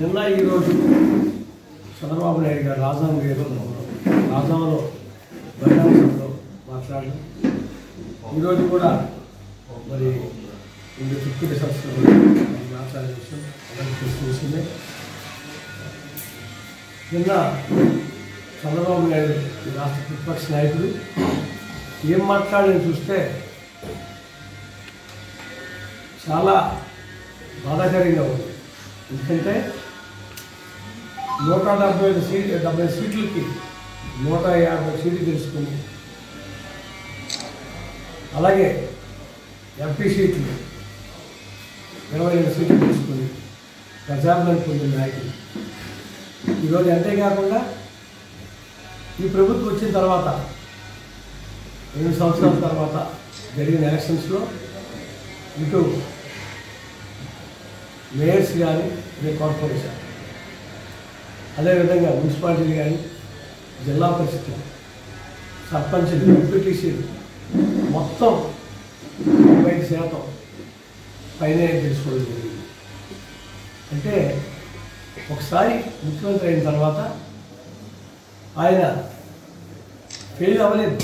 నిన్న ఈరోజు చంద్రబాబు నాయుడు గారు రాజధాని గారు రాజధానిలో బహిరంగంలో మాట్లాడడం ఈరోజు కూడా మరి ఇందు చుట్టూ సంస్థలు మాట్లాడే విషయం అందరికీ తెలిసిన విషయమే నిన్న చంద్రబాబు నాయుడు రాష్ట్ర ప్రతిపక్ష నాయకుడు ఏం మాట్లాడని చూస్తే చాలా బాధాకరంగా ఉంది. ఎందుకంటే నూట డెబ్బై ఐదు సీట్ డెబ్బై సీట్లకి నూట యాభై సీట్లు తెలుసుకుని అలాగే ఎంపీ సీట్లు ఇరవై ఐదు సీట్లు తీసుకుని ప్రజాభిమానం పొందిన నాయకులు. ఈరోజు అంతేకాకుండా ఈ ప్రభుత్వం వచ్చిన తర్వాత ఎనిమిది సంవత్సరాల తర్వాత జరిగిన ఎలక్షన్స్లో ఇటు మేయర్స్ కానీ అదే కార్పొరేషన్. అదేవిధంగా మున్సిపాలిటీలు కానీ జిల్లా పరిషత్లు సర్పంచులు ఎంపీటీసీలు మొత్తం ముప్పై ఐదు శాతం పైనే తెలుసుకోవడం జరిగింది. అంటే ఒకసారి ముఖ్యమంత్రి అయిన తర్వాత ఆయన ఫెయిల్ అవ్వలేదు.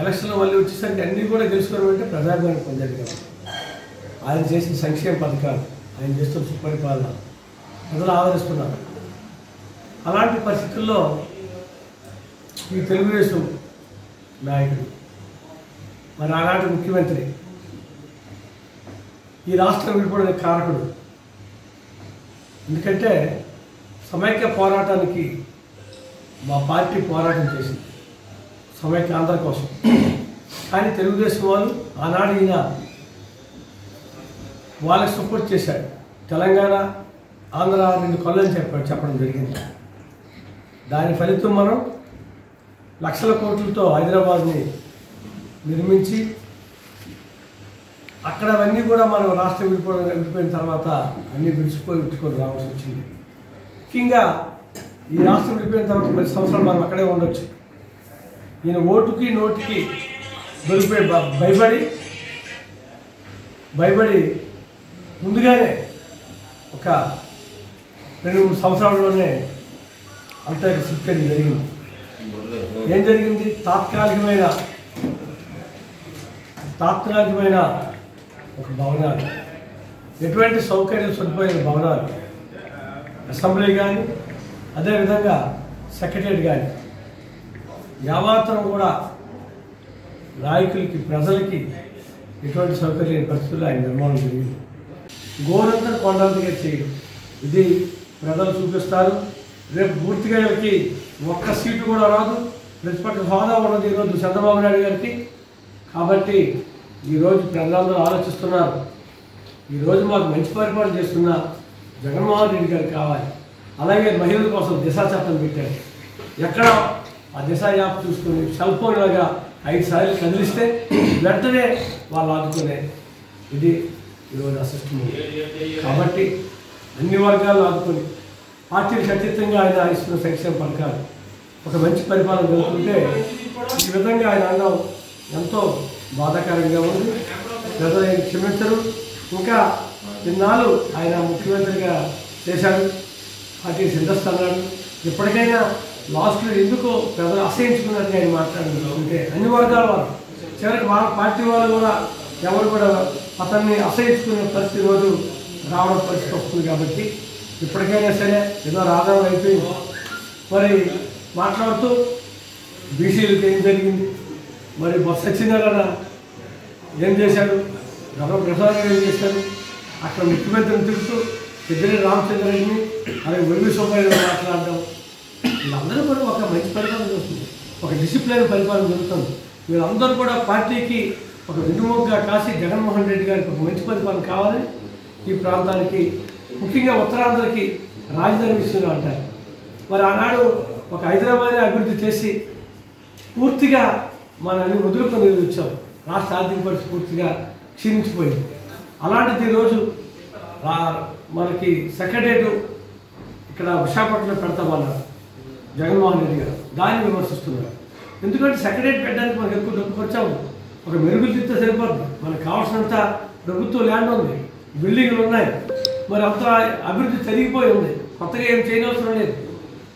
ఎలక్షన్లో మళ్ళీ వచ్చేసరికి అన్నీ కూడా తెలుసుకోవడం అంటే ప్రజాభిమానం పొందాడు కదా. ఆయన చేసిన సంక్షేమ పథకాలు ఆయన చేస్తున్న సుపరిపాలన ప్రజలు ఆదరిస్తున్నారు. అలాంటి పరిస్థితుల్లో ఈ తెలుగుదేశం నాయకుడు మరి ఆనాటి ముఖ్యమంత్రి ఈ రాష్ట్రం విడిపోవడానికి కారకుడు. ఎందుకంటే సమైక్య పోరాటానికి మా పార్టీ పోరాటం చేసింది. సమైక్య ఆంధ్ర కోసం. కానీ తెలుగుదేశం వాళ్ళు ఆనాడు ఈయన వాళ్ళకి సపోర్ట్ చేశాడు తెలంగాణ ఆంధ్ర రెండు కొల్లని చెప్ప చెప్పడం జరిగింది. దాని ఫలితం మనం లక్షల కోట్లతో హైదరాబాద్ని నిర్మించి అక్కడ అవన్నీ కూడా మనం రాష్ట్రం విడిపోవడం విడిపోయిన తర్వాత అన్నీ విడిచిపోయి విడిచుకొని రావాల్సి వచ్చింది. ముఖ్యంగా ఈ రాష్ట్రం విడిపోయిన తర్వాత పది సంవత్సరాలు మనం అక్కడే ఉండొచ్చు. ఈయన ఓటుకి నోటికి దొరికిపోయి బ- భయపడి భయపడి ముందుగానే ఒక రెండు మూడు సంవత్సరాల్లోనే అంత షిఫ్ట్ జరిగింది. ఏం జరిగింది? తాత్కాలికమైన తాత్కాలికమైన ఒక భవనాలు. ఎటువంటి సౌకర్యం సరిపోయిన భవనాలు? అసెంబ్లీ కానీ అదేవిధంగా సెక్రటరీ కానీ యావాత్రం కూడా నాయకులకి ప్రజలకి ఎటువంటి సౌకర్యం పరిస్థితులు పరిస్థితుల్లో ఆయన నిర్మాణం జరిగింది. గోరంతా కొండంతగా చేయడం. ఇది ప్రజలు చూపిస్తారు. రేపు పూర్తిగా వీళ్ళకి ఒక్క సీటు కూడా రాదు. ప్రతిపక్ష హోదా ఉన్నది ఈరోజు చంద్రబాబు నాయుడు గారికి. కాబట్టి ఈరోజు ప్రజలందరూ ఆలోచిస్తున్నారు. ఈరోజు మాకు మంచి పరిపాలన చేస్తున్న జగన్మోహన్ రెడ్డి గారికి కావాలి. అలాగే మహిళల కోసం దిశ చట్టం పెట్టారు. ఎక్కడ ఆ దిశ యాప్ చూసుకొని సెల్ ఫోన్ లాగా ఐదు సార్లు కదిలిస్తే వెంటనే వాళ్ళు ఆదుకునే ఇది ఈరోజు ఆ కాబట్టి అన్ని వర్గాలు ఆదుకొని పార్టీలకు అతీతంగా ఆయన ఇస్తున్న సంక్షేమ పథకాలు ఒక మంచి పరిపాలన జరుగుతుంటే ఈ విధంగా ఆయన అనడం ఎంతో బాధాకరంగా ఉంది. ప్రజలు ఆయన క్షమించరు. ఇంకా ఇన్నాళ్ళు ఆయన ముఖ్యమంత్రిగా చేశాడు. పార్టీ సిద్ధిస్తున్నాడు ఇప్పటికైనా లాస్ట్లో ఎందుకో ప్రజలు అసహించుకున్నట్టుగా ఆయన మాట్లాడారు అంటే అన్ని వర్గాల వారు. చివరికి వాళ్ళ పార్టీ వాళ్ళు కూడా ఎవరు కూడా అతన్ని అసహించుకునే పరిస్థితి రోజు రావడం పరిస్థితి వస్తుంది కాబట్టి ఇప్పటికైనా సరే ఏదో రావడం అయిపోయి మరి మాట్లాడుతూ బీసీలకు ఏం జరిగింది? మరి బస్సు వచ్చిందా కదా ఏం చేశాడు? గౌరవ ప్రసాద్ గారు ఏం చేశాడు అక్కడ ముఖ్యమంత్రిని తిరుగుతూ పెద్దిరెడ్డి రామచంద్రరెడ్డిని అలాగే వెలుగు సుబ్బారెడ్డి మాట్లాడడం. వీళ్ళందరూ కూడా ఒక మంచి పరిపాలన జరుగుతుంది ఒక డిసిప్లిన్ పరిపాలన జరుగుతుంది. వీళ్ళందరూ కూడా పార్టీకి ఒక వెన్నుముగ్గా కాసి జగన్మోహన్ రెడ్డి గారికి ఒక మంచి పరిపాలన కావాలని ఈ ప్రాంతానికి ముఖ్యంగా ఉత్తరాంధ్రకి రాజధాని విషయంలో అంటారు. మరి ఆనాడు ఒక హైదరాబాద్ అభివృద్ధి చేసి పూర్తిగా మనల్ని వదులుకొని వచ్చాం రాష్ట్ర ఆర్థిక పరిస్థితి పూర్తిగా క్షీణించిపోయింది. అలాంటిది ఈరోజు మనకి సెక్రటరేట్ ఇక్కడ విశాఖపట్నంలో పెడతామన్నారు. జగన్మోహన్ రెడ్డి గారు. దాన్ని విమర్శిస్తున్నారు. ఎందుకంటే సెక్రటరేట్ పెట్టడానికి మనకు ఎక్కువ డబ్బు ఖర్చు ఒక మెరుగులు తిస్తే సరిపోద్ది. మనకు కావాల్సినంత ప్రభుత్వ ల్యాండ్ ఉంది. బిల్డింగ్లు ఉన్నాయి. మరి అంత అభివృద్ధి జరిగిపోయి ఉంది. కొత్తగా ఏం చేయనవసరం లేదు.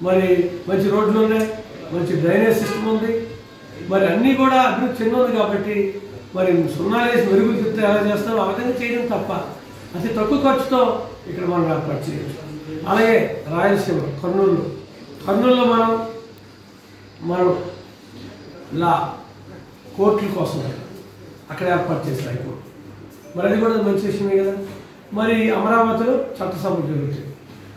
మరి మంచి రోడ్లు ఉన్నాయి మంచి డ్రైనేజ్ సిస్టమ్ ఉంది. మరి అన్నీ కూడా అభివృద్ధి చెందింది కాబట్టి మరి సున్నా వేసి చెప్తే ఎలా చేస్తాం ఆ విధంగా చేయడం తప్ప అతి తక్కువ ఖర్చుతో ఇక్కడ మనం ఏర్పాటు చేయొచ్చు. అలాగే రాయలసీమ కర్నూలు. కర్నూలులో మనం మనం లా కోర్టుల కోసం అక్కడ ఏర్పాటు చేశారు హైకోర్టు. మరి అది కూడా మంచి విషయమే కదా. మరి అమరావతిలో చట్టసభలు జరుగుతాయి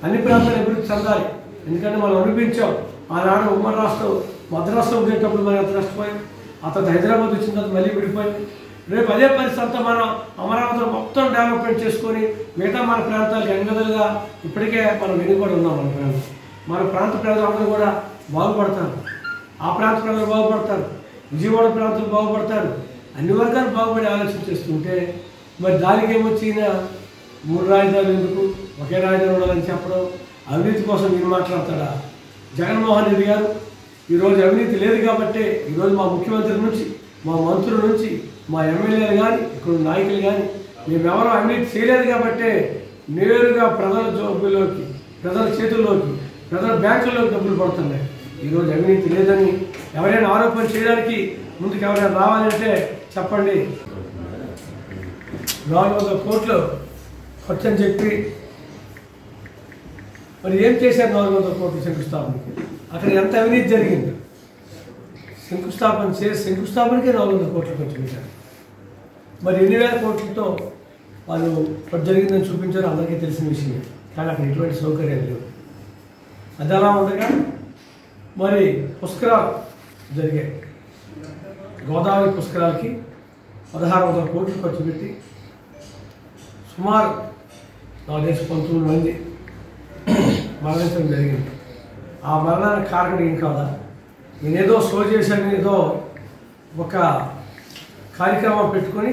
అన్ని ప్రాంతాలు అభివృద్ధి చెందాలి. ఎందుకంటే మనం అనిపించాం ఆనాడు ఉమ్మడి రాష్ట్రం మద్రాసులో ఉండేటప్పుడు మనం ఎంత నష్టపోయాం. అతను హైదరాబాద్ వచ్చిన తర్వాత మళ్ళీ విడిపోయింది రేపు అదే పరిస్థితి అంతా మనం అమరావతిలో మొత్తం డెవలప్మెంట్ చేసుకొని మిగతా మన ప్రాంతాలకు ఎంగదులుగా ఇప్పటికే మనం వెనుకబడి ఉన్నాం మన ప్రాంతం. మన ప్రాంత ప్రజలందరూ కూడా బాగుపడతారు. ఆ ప్రాంత ప్రజలు బాగుపడతారు. విజయవాడ ప్రాంతాలు బాగుపడతారు. అన్ని వర్గాలు బాగుపడే ఆలోచన చేస్తుంటే మరి దానికి ఏమొచ్చిన మూడు రాజధానులు ఎందుకు? ఒకే రాజధాని ఉండాలని చెప్పడం అవినీతి కోసం మీరు మాట్లాడతాడా? జగన్మోహన్ రెడ్డి గారు ఈరోజు అవినీతి లేదు కాబట్టి ఈరోజు మా ముఖ్యమంత్రి నుంచి మా మంత్రుల నుంచి మా ఎమ్మెల్యేలు కానీ ఇక్కడ నాయకులు కానీ మేమెవరూ అవినీతి చేయలేదు కాబట్టి నేరుగా ప్రజల జోబుల్లోకి ప్రజల చేతుల్లోకి ప్రజల బ్యాంకుల్లోకి డబ్బులు పడుతున్నాయి. ఈరోజు అవినీతి లేదని ఎవరైనా ఆరోపణ చేయడానికి ముందుకు ఎవరైనా రావాలంటే చెప్పండి. నాలుగు వందల కోట్లు ఖర్చు చెప్పి మరి ఏం చేశారు నాలుగు వందల కోట్లు శంకుస్థాపనకి? అక్కడ ఎంత అవినీతి జరిగింది? శంకుస్థాపన చేసి శంకుస్థాపనకే నాలుగు వందల కోట్లు ఖర్చు పెట్టారు. మరి ఎన్ని వేల కోట్లతో వాళ్ళు ఖర్చు జరిగిందని చూపించారు అందరికీ తెలిసిన విషయమే. కానీ అక్కడ ఎటువంటి సౌకర్యాలు లేవు. అది అలా ఉండగా మరి పుష్కరాలు జరిగాయి. గోదావరి పుష్కరాలకి పదహారు వందల కోట్లు ఖర్చు పెట్టి సుమారు నాకు పంతొమ్మిది మంది మరణించడం జరిగింది. ఆ మరణానికి కారణం ఏం కాదా? నేనేదో షో చేశాను ఏదో ఒక కార్యక్రమం పెట్టుకొని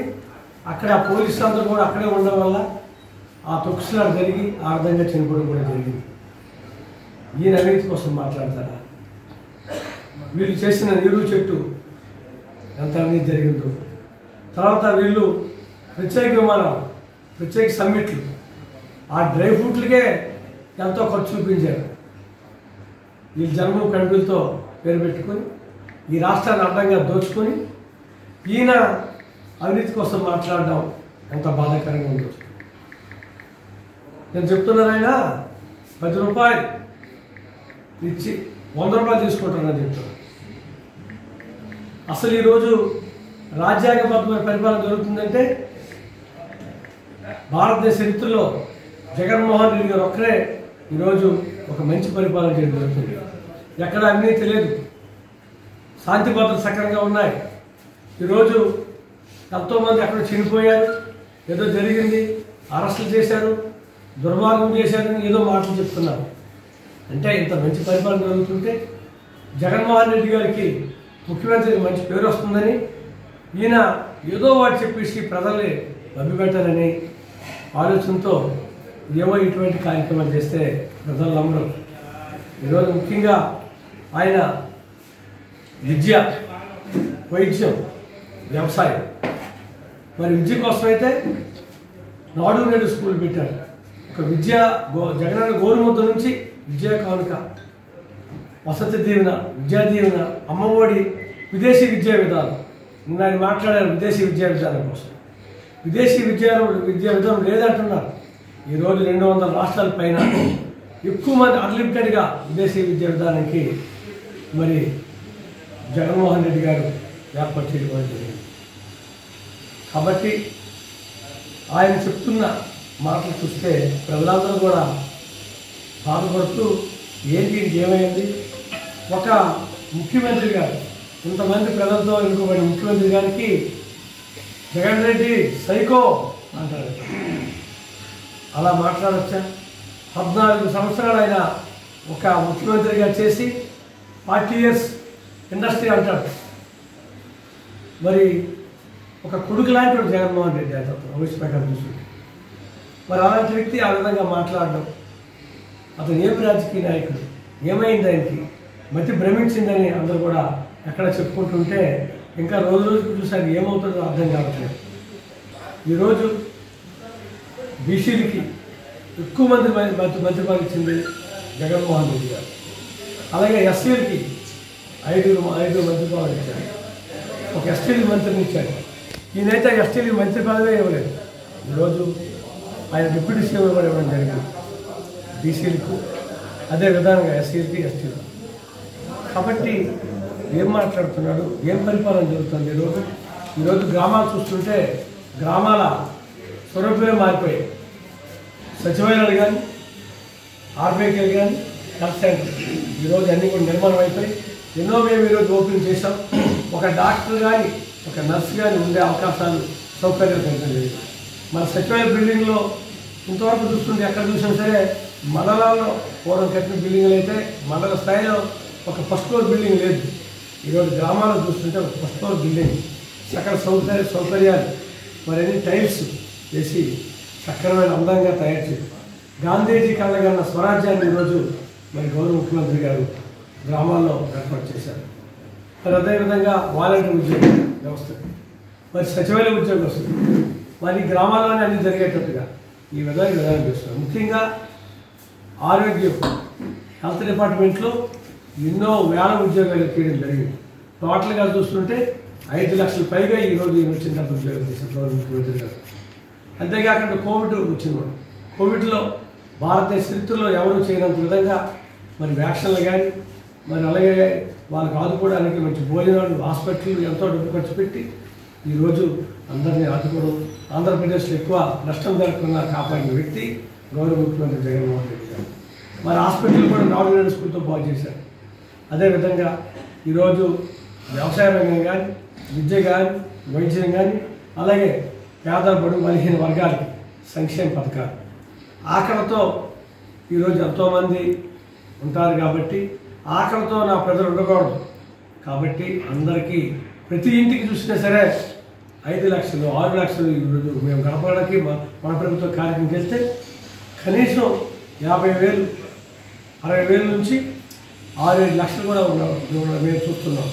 అక్కడ పోలీసులు అందరూ కూడా అక్కడే ఉండడం వల్ల ఆ తొక్కుసలాట జరిగి ఆ విధంగా చనిపోవడం కూడా జరిగింది. ఈయన అవినీతి కోసం మాట్లాడతారా? వీళ్ళు చేసిన నీరు చెట్టు ఎంత అవినీతి జరిగిందో. తర్వాత వీళ్ళు ప్రత్యేక విమానం ప్రత్యేక సమ్మిట్లు. ఆ డ్రై ఫ్రూట్లకే ఎంతో ఖర్చు చూపించారు. వీళ్ళు జన్మ కండులతో పేరు పెట్టుకొని ఈ రాష్ట్రాన్ని అడ్డంగా దోచుకొని ఈయన అవినీతి కోసం మాట్లాడడం ఎంత బాధాకరంగా ఉందో నేను చెప్తున్నాను ఆయన పది రూపాయలు ఇచ్చి వంద రూపాయలు తీసుకుంటానని చెప్తాను అసలు ఈరోజు రాజ్యాంగబద్ధమైన పరిపాలన జరుగుతుందంటే భారతదేశ చరిత్రలో జగన్మోహన్ రెడ్డి గారు ఒక్కరే ఈరోజు ఒక మంచి పరిపాలన చేయడం జరుగుతుంది. ఎక్కడ అన్నీ తెలియదు. శాంతి భద్రత సక్రంగా ఉన్నాయి. ఈరోజు ఎంతోమంది అక్కడ చనిపోయారు ఏదో జరిగింది అరెస్టులు చేశారు దుర్మార్గం చేశారని ఏదో మాటలు చెప్తున్నారు. అంటే ఇంత మంచి పరిపాలన జరుగుతుంటే జగన్మోహన్ రెడ్డి గారికి ముఖ్యమంత్రికి మంచి పేరు వస్తుందని ఈయన ఏదో వాటి చెప్పేసి ప్రజల్ని మభ్యపెట్టాలని ఆలోచనతో ఏమో ఇటువంటి కార్యక్రమాలు చేస్తే ప్రజలు నమ్మరు. ఈరోజు ముఖ్యంగా ఆయన విద్య వైద్యం వ్యవసాయం. మరి విద్య కోసం అయితే నాడు నేడు స్కూల్ పెట్టారు. ఒక విద్య గో జగనన్న గోరుముద్ద నుంచి విద్యా కానుక వసతి దీవెన విద్యా దీవెన అమ్మఒడి విదేశీ విద్యా విధానం. నిన్న ఆయన మాట్లాడారు విదేశీ విద్యా విధానం కోసం. విదేశీ విద్యా విద్యా విధానం లేదంటున్నారు. ఈరోజు రెండు వందల రాష్ట్రాల పైన ఎక్కువ మంది అన్లిమిటెడ్గా విదేశీ విద్యా విధానానికి మరి జగన్మోహన్ రెడ్డి గారు ఏర్పాటు చేయడం జరిగింది. కాబట్టి ఆయన చెప్తున్న మాటలు చూస్తే ప్రజలందరూ కూడా బాధపడుతూ ఏంటి ఏమైంది ఒక ముఖ్యమంత్రి గారు ఇంతమంది ప్రజలతో ఎన్నుకోబడిన ముఖ్యమంత్రి గారికి జగన్ రెడ్డి సైకో అంటారు అలా మాట్లాడచ్చా? పద్నాలుగు సంవత్సరాలు ఆయన ఒక ముఖ్యమంత్రిగా చేసి ఫార్టీ ఇయర్స్ ఇండస్ట్రీ అంటాడు. మరి ఒక కొడుకు లాంటి జగన్మోహన్ రెడ్డి అంటారు రమేష్ ప్రకారం చూసుకుంటే మరి అలాంటి వ్యక్తి ఆ విధంగా మాట్లాడడం అతను ఏమి రాజకీయ నాయకుడు ఏమైంది ఆయనకి? మతి భ్రమించిందని అందరూ కూడా ఎక్కడ చెప్పుకుంటుంటే ఇంకా రోజు రోజు చూసాను ఏమవుతుందో అర్థం కావట్లేదు. ఈరోజు బీసీలకి ఎక్కువ మంది మంత్రి మంత్రి ఇచ్చింది జగన్మోహన్ రెడ్డి గారు. అలాగే ఎస్సీలకి ఐదు ఐదుగురు మంత్రి ఇచ్చారు. ఒక ఎస్టీలీ మంత్రిని ఇచ్చారు. ఈయనైతే ఎస్టీలీ మంత్రి పదవే ఇవ్వలేదు. ఈరోజు ఆయన డిప్యూటీ సీఎం కూడా ఇవ్వడం జరిగింది. బీసీలకు అదే విధానంగా ఎస్సీలకి ఎస్టీలకు. కాబట్టి ఏం మాట్లాడుతున్నాడు? ఏం పరిపాలన జరుగుతుంది? ఈరోజు ఈరోజు గ్రామాలు చూస్తుంటే గ్రామాల స్వరూపమే మారిపోయాయి. సచివాలయాలు కానీ ఆర్బీఐలు కానీ హెల్త్ సెంటర్ ఈరోజు అన్నీ కూడా నిర్మాణం అయిపోయి ఎన్నో మేము ఈరోజు ఓపెన్ చేసాం ఒక డాక్టర్ కానీ ఒక నర్స్ కానీ ఉండే అవకాశాలు సౌకర్యాలు కలిగింది మన సచివాలయ బిల్డింగ్లో ఇంతవరకు చూస్తుంటే ఎక్కడ చూసినా సరే మండలాల్లో పూర్వం కట్టిన బిల్డింగ్లు అయితే మండల స్థాయిలో ఒక ఫస్ట్ ఫ్లోర్ బిల్డింగ్ లేదు. ఈరోజు గ్రామాల్లో చూస్తుంటే ఒక ఫస్ట్ బిల్డింగ్ సకల సౌకర్య సౌకర్యాలు మరి అన్ని టైల్స్ వేసి సక్రమైన అందంగా తయారు చేయాలి గాంధీజీ కళ్ళగన్న స్వరాజ్యాన్ని ఈరోజు మరి గౌరవ ముఖ్యమంత్రి గారు గ్రామాల్లో ఏర్పాటు చేశారు. మరి అదేవిధంగా వాలంటీర్ ఉద్యోగ వ్యవస్థ. మరి సచివాలయ ఉద్యోగం వస్తుంది మరి గ్రామాల్లోనే అన్ని జరిగేటట్టుగా ఈ విధంగా విధానం చేస్తున్నారు. ముఖ్యంగా ఆరోగ్యం హెల్త్ డిపార్ట్మెంట్లో ఎన్నో వేల ఉద్యోగాలు తీయడం జరిగింది. టోటల్గా చూస్తుంటే ఐదు లక్షల పైగా ఈరోజు ఈయన వచ్చిన ఉద్యోగం చేసిన గౌరవ ముఖ్యమంత్రి గారు. అంతేకాకుండా కోవిడ్ వచ్చింది. కోవిడ్లో భారతదేశ చరిత్రలో ఎవరు చేయనంత విధంగా మరి వ్యాక్సిన్లు కానీ మరి అలాగే వాళ్ళకి ఆదుకోవడానికి మంచి భోజనాలు హాస్పిటల్ ఎంతో డబ్బు ఖర్చు పెట్టి ఈరోజు అందరినీ ఆదుకోవడం ఆంధ్రప్రదేశ్లో ఎక్కువ నష్టం జరగకుండా కాపాడిన వ్యక్తి గౌరవ ముఖ్యమంత్రి జగన్మోహన్ రెడ్డి గారు. మరి హాస్పిటల్ కూడా నాడు స్కూల్తో బాగు చేశారు. అదేవిధంగా ఈరోజు వ్యవసాయ రంగం కానీ విద్య కానీ వైద్యం కానీ అలాగే పేద బడుగు బలహీన వర్గాలకి సంక్షేమ పథకాలు. ఆకలితో ఈరోజు ఎంతోమంది ఉంటారు కాబట్టి ఆకలితో నా ప్రజలు ఉండకూడదు. కాబట్టి అందరికీ ప్రతి ఇంటికి చూసినా సరే ఐదు లక్షలు ఆరు లక్షలు ఈరోజు మేము గడపడానికి మన ప్రభుత్వ కార్యక్రమం చేస్తే కనీసం యాభై వేలు అరవై వేల నుంచి ఆరు ఏడు లక్షలు కూడా ఉన్నాం. మేము- మేము చూస్తున్నాం.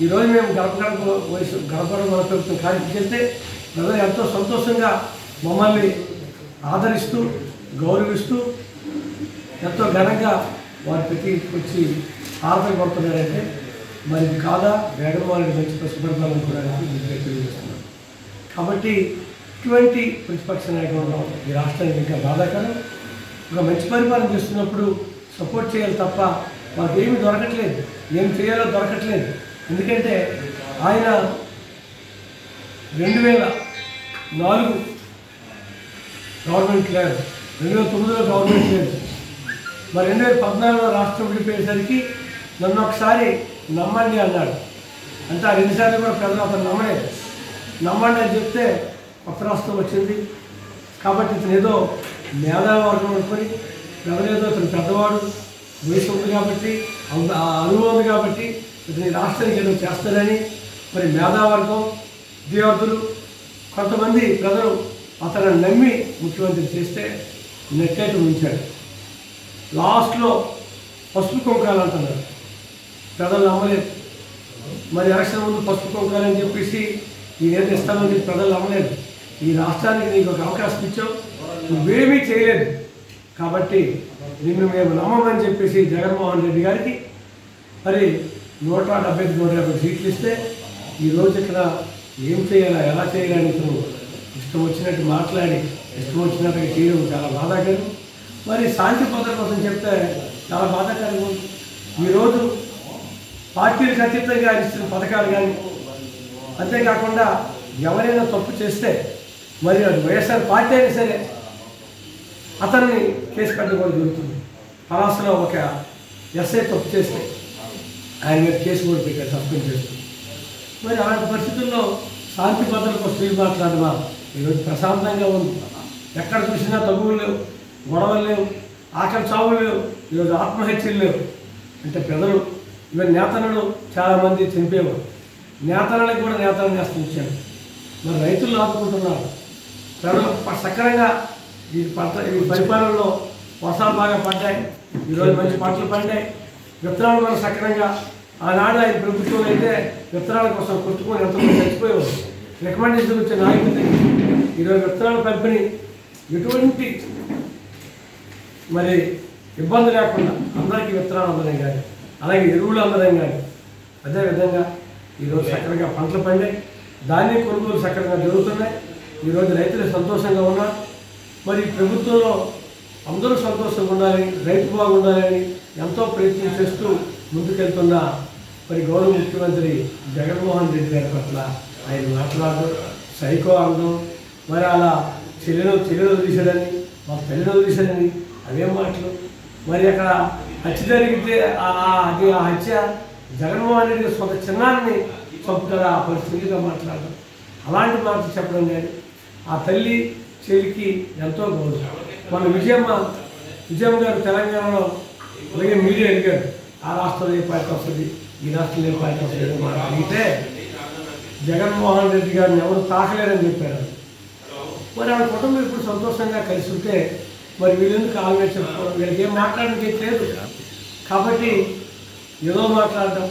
ఈరోజు మేము గడప గడప వయసు గడప మన ప్రభుత్వం కార్యక్రమం చేస్తే ప్రజలు ఎంతో సంతోషంగా మమ్మల్ని ఆదరిస్తూ గౌరవిస్తూ ఎంతో ఘనంగా వారి ప్రతి వచ్చి ఆదరణ పడుతున్నారంటే మరి కాదా? వేగం రెడ్డి మంచి పశుపరిపాలన కూడా మీకు తెలియజేస్తున్నాను. కాబట్టి ఇటువంటి ప్రతిపక్ష నాయకులు ఈ రాష్ట్రానికి ఇంకా బాధాకరం. ఒక మంచి పరిపాలన చేస్తున్నప్పుడు సపోర్ట్ చేయాలి తప్ప మాకు ఏమీ దొరకట్లేదు. ఏం చేయాలో దొరకట్లేదు. ఎందుకంటే ఆయన రెండు వేల నాలుగు గవర్నమెంట్ లేదు. రెండు వేల తొమ్మిదిలో గవర్నమెంట్ లేదు. మరి రెండు వేల పద్నాలుగులో రాష్ట్రం విడిపోయేసరికి నన్ను ఒకసారి నమ్మండి అన్నాడు. అంటే ఆ రెండుసార్లు కూడా ప్రజలు అతను నమ్మలేదు. నమ్మండి అని చెప్తే అప్రాస్తం వచ్చింది. కాబట్టి ఇతను ఏదో మేధావర్గం అనుకొని ఎవరేదో అతను పెద్దవాడు వయసు ఉంది కాబట్టి ఆ అనుభవం ఉంది కాబట్టి ఇతని రాష్ట్రానికి ఏదో చేస్తాడని మరి మేధావర్గం విద్యార్థులు కొంతమంది ప్రజలు అతను నమ్మి ముఖ్యమంత్రి చేస్తే నెట్టేట ఉంచాడు. లాస్ట్లో పసుపు కుంకాలు అంటున్నారు. ప్రజలు నమ్మలేదు. మరి ఎలక్షన్ ముందు పసుపు కుంకాలు అని చెప్పేసి ఈయన ఇస్తామని ప్రజలు నమ్మలేదు. ఈ రాష్ట్రానికి నీకు ఒక అవకాశం ఇచ్చావు నువ్వేమీ చేయలేదు. కాబట్టి నిన్ను మేము నమ్మమని చెప్పేసి జగన్మోహన్ రెడ్డి గారికి మరి నూట డెబ్బై ఐదు, నూట యాభై సీట్లు ఇస్తే ఈరోజు ఇక్కడ ఏం చేయాలా ఎలా చేయాలని ఇతను ఇష్టం వచ్చినట్టు మాట్లాడి ఇష్టం వచ్చినట్టుగా చేయడం చాలా బాధాకరం. మరి శాంతి భద్రత కోసం చెప్తే చాలా బాధాకరం ఉంది. ఈరోజు పార్టీలకు అతీతంగా ఇస్తున్న ఇచ్చిన పథకాలు కానీ అంతేకాకుండా ఎవరైనా తప్పు చేస్తే మరి వైఎస్ఆర్ పార్టీ అయినా సరే అతన్ని కేసు పెట్టడం కూడా జరుగుతుంది. పలాసలో ఒక ఎస్ఐ తప్పు చేస్తే ఆయన మీద కేసు కూడా పెట్టారు సస్పెండ్ చేస్తుంది మరి అలాంటి పరిస్థితుల్లో శాంతి భద్రతకు స్త్రీలు మాట్లాడమా ఈరోజు ప్రశాంతంగా ఉంది. ఎక్కడ చూసినా తగువులు లేవు గొడవలు లేవు ఆకలి చావులు లేవు ఈరోజు ఆత్మహత్యలు లేవు. అంటే ప్రజలు ఇవి నేతలను చాలామంది చంపేవారు. నేతలకు కూడా నేతలను నేస్తం మరి రైతులు ఆదుకుంటున్నారు. ప్రజలు సక్రంగా సక్రమంగా ఈ పంట ఈ పరిపాలనలో వర్షాలు బాగా పడ్డాయి. ఈరోజు మంచి పంటలు పండాయి. విత్తనాలు కూడా సక్రమంగా ఆనాడు ఆయన ప్రభుత్వం అయితే విత్తనాల కోసం కొట్టుకొని ఎంతమంది చచ్చిపోయేవారు రికమెండేషన్ వచ్చే నాయకుల దగ్గర ఈరోజు విత్తనాల పంపిణీ ఎటువంటి మరి ఇబ్బంది లేకుండా అందరికీ విత్తనాలు అందడం కానీ అలాగే ఎరువులు అందడం కానీ అదేవిధంగా ఈరోజు చక్కగా పంటలు పండాయి. ధాన్యం కొనుగోలు చక్కగా జరుగుతున్నాయి. ఈరోజు రైతులు సంతోషంగా ఉన్నారు. మరి ప్రభుత్వంలో అందరూ సంతోషంగా ఉండాలని రైతు బాగుండాలని ఎంతో ప్రయత్నం చేస్తూ ముందుకెళ్తున్న మరి గౌరవ ముఖ్యమంత్రి జగన్మోహన్ రెడ్డి గారి పట్ల ఆయన మాట్లాడడం సైకో అనడం మరి అలా చెల్లెలు చెల్లెలు తీసాడని మా తల్లిని తీసాడని అవే మాటలు. మరి అక్కడ హత్య జరిగితే ఆ- అది ఆ హత్య జగన్మోహన్ రెడ్డి సొంత చిన్నాన్ని చంపుతారు ఆ పరిస్థితిగా మాట్లాడడం. అలాంటి మాటలు చెప్పడం కానీ ఆ తల్లి చెల్లికి ఎంతో గౌరవం మన విజయమ్మ విజయమ్మ గారు తెలంగాణలో అలాగే మీడియా అడిగారు ఆ రాష్ట్రంలో ఏ పార్టీ వస్తుంది ఈ రాష్ట్రంలో ఏ పార్టీ వస్తుంది మాట అడిగితే జగన్మోహన్ రెడ్డి గారిని ఎవరు తాకలేరని చెప్పారు. మరి ఆవిడ కుటుంబం ఇప్పుడు సంతోషంగా కలిసి ఉంటే మరి వీళ్ళెందుకు ఆలోచన వీళ్ళకి ఏం మాట్లాడడానికి లేదు. కాబట్టి ఏదో మాట్లాడడం